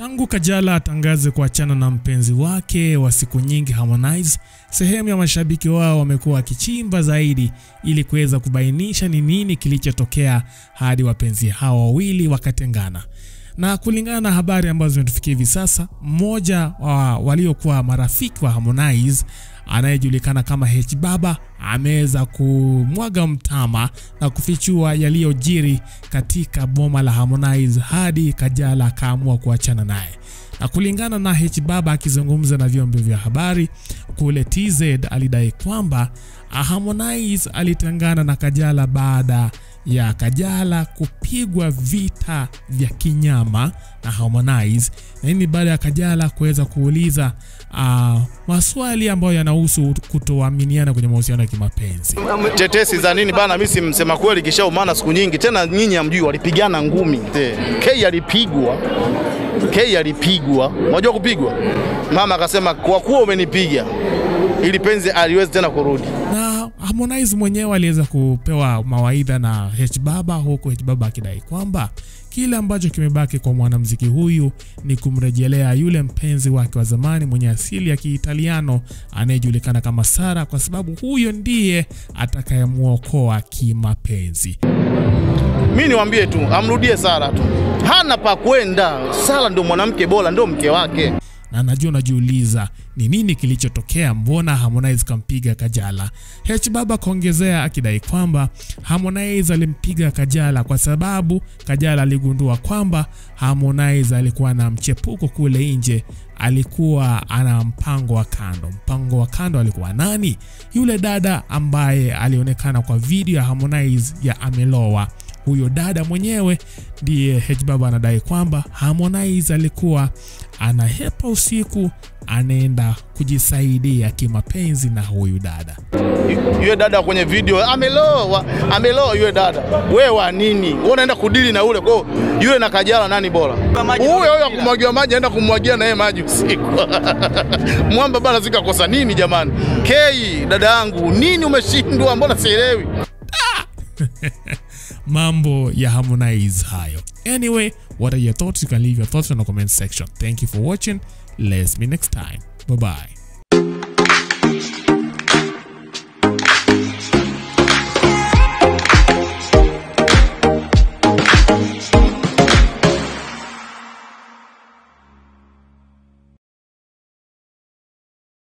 Tangu Kajala atangaze kuachana na mpenzi wake wa siku nyingi Harmonize, sehemu ya mashabiki wao wamekuwa wakichimba zaidi ili kuweza kubainisha ni nini kilichotokea hadi wapenzi hao wawili wakatengana. Na kulingana na habari ambazo zimetufikia hivi sasa, mmoja wa waliokuwa marafiki wa Harmonize anayejulikana kama H Baba ameweza kumwaga mtama na kufichua yaliyojiri katika boma la Harmonize hadi Kajala akaamua kuachana naye. Na kulingana na H Baba akizungumza na vyombo vya habari kule TZ, alidai kwamba Harmonize alitengana na Kajala baada ya Kajala kupigwa vita vya kinyama na Harmonize, na hii ni baada ya Kajala kuweza kuuliza uh, maswali ambayo yanahusu kutoaminiana kwenye mahusiano ya kimapenzi. Tetesi za nini bana? Mimi simsema kweli, kishaumana siku nyingi tena. Nyinyi hamjui, walipigana ngumi. K alipigwa, K alipigwa. Unajua kupigwa? Mama akasema kwa kuwa umenipiga, ili penzi aliwezi tena kurudi. Na Harmonize mwenyewe aliweza kupewa mawaidha na H Baba, huku H Baba akidai kwamba kile ambacho kimebaki kwa mwanamuziki huyu ni kumrejelea yule mpenzi wake wa zamani mwenye asili ya Kiitaliano anayejulikana kama Sara, kwa sababu huyo ndiye atakayemwokoa kimapenzi. Mi niwaambie tu, amrudie Sara tu, hana pa kwenda. Sara ndio mwanamke bora, ndio mke wake na najua unajiuliza ni nini kilichotokea, mbona Harmonize kampiga Kajala? H Baba kaongezea akidai kwamba Harmonize alimpiga Kajala kwa sababu Kajala aligundua kwamba Harmonize alikuwa na mchepuko kule nje, alikuwa ana mpango wa kando. Mpango wa kando alikuwa nani? Yule dada ambaye alionekana kwa video ya Harmonize ya amelowa huyo dada mwenyewe ndiye H Baba anadai kwamba Harmonize alikuwa anahepa usiku, anaenda kujisaidia kimapenzi na huyu dada. Yule dada kwenye video ameloa, ameloa yule dada. Wewe wa nini? Wewe unaenda kudili na ule kwa yule na Kajala, nani bora? Huyo huyo kumwagia maji, aenda kumwagia na yeye maji usiku. Mwamba bana, zikakosa nini jamani? Kei dada yangu, nini umeshindwa? Mbona sielewi? mambo ya Harmonize hayo. Anyway, what are your thoughts? You can leave your thoughts in the comment section. Thank you for watching. Let's meet next time. Bye bye.